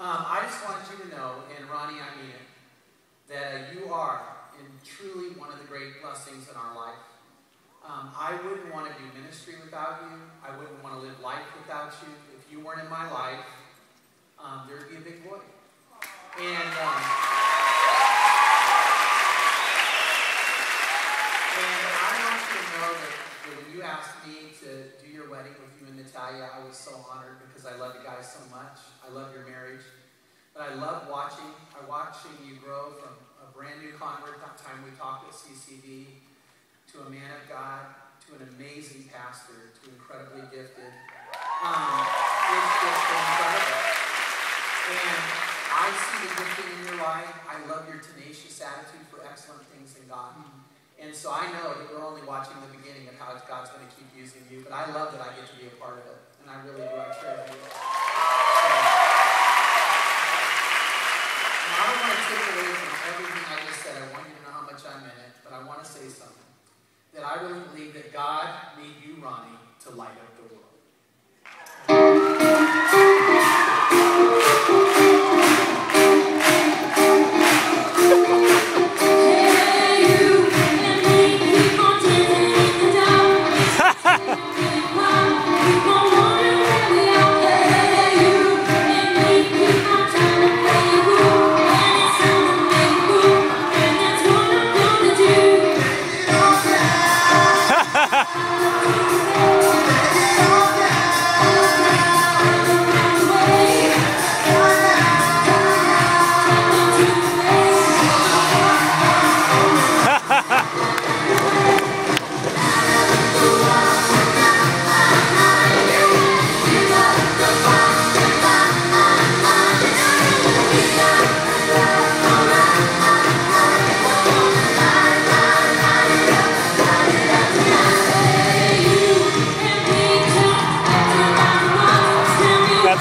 Um, I just want you to know, and Ronny, I mean it, that uh, you are and truly one of the great blessings in our life. Um, I wouldn't want to do ministry without you. I wouldn't want to live life without you. If you weren't in my life, um, there'd be a big void. And, um, and I want you to know that, when you asked me wedding with you and Natalia, I was so honored because I love you guys so much. I love your marriage. But I love watching, I watching you grow from a brand new convert that time we talked at CCV to a man of God, to an amazing pastor, to incredibly gifted. Um, it's just incredible. And I see the gifting in your life. I love your tenacious attitude for excellent things in God. And so I know that we're only watching the beginning of how God's going to keep using you, but I love that I get to be a part of it. And I really do. I treasure now, I don't want to take away from everything I just said. I want you to know how much I meant it, but I want to say something that I really believe that God made you, Ronny, to light up the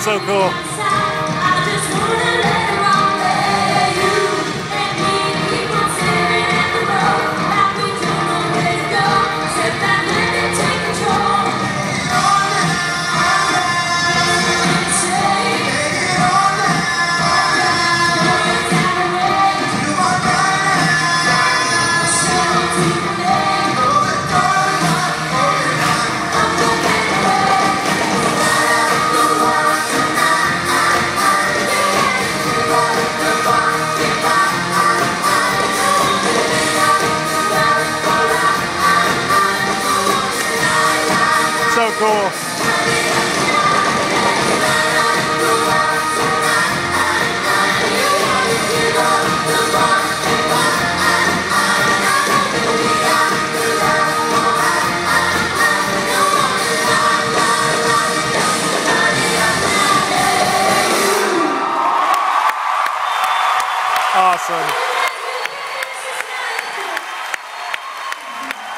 world. Awesome.